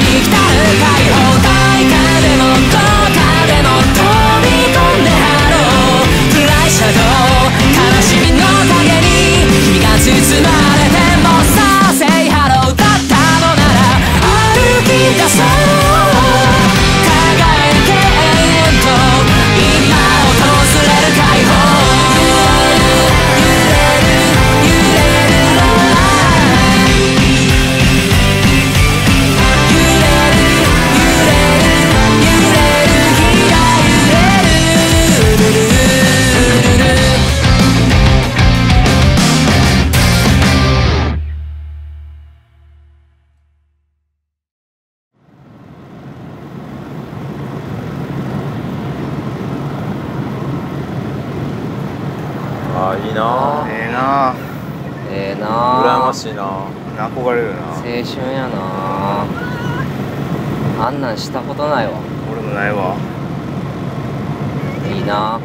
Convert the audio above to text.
生きたる太鼓大会でもどこかでも飛び込んで張ろう。暗いシャドウいいな。ええな。ええな。羨ましいな。憧れるな。青春やな。あんなんしたことないわ。俺もないわ。いいな